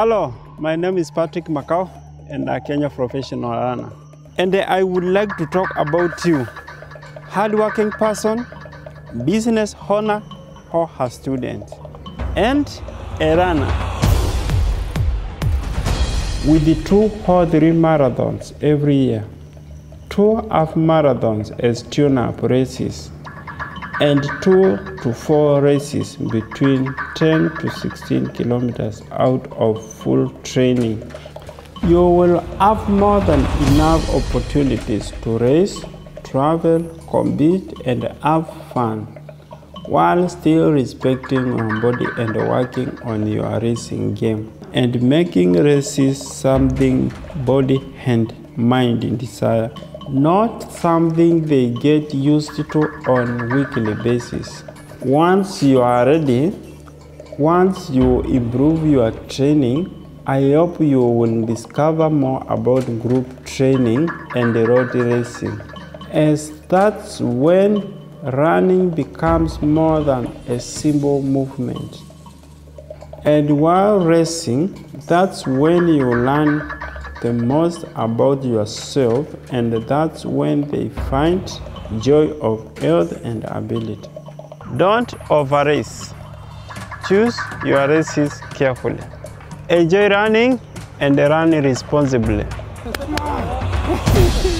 Hello, my name is Patrick Makau and a Kenya professional runner. And I would like to talk about you, hardworking person, business owner, or a student, and a runner. With the two or three marathons every year, two half marathons as tune-up races, and two to four races between 10 to 16 kilometers out of full training. You will have more than enough opportunities to race, travel, compete, and have fun while still respecting your body and working on your racing game and making races something body and mind and desire not something they get used to on weekly basis. Once you are ready, once you improve your training, I hope you will discover more about group training and road racing, as that's when running becomes more than a simple movement. And while racing, that's when you learn the most about yourself, and that's when they find joy of health and ability. Don't over race. Choose your races carefully. Enjoy running and run responsibly.